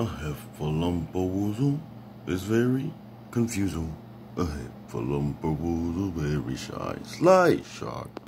A half a lump of woozle is very confusing. A half a lump of woozle, very shy. Sly shark.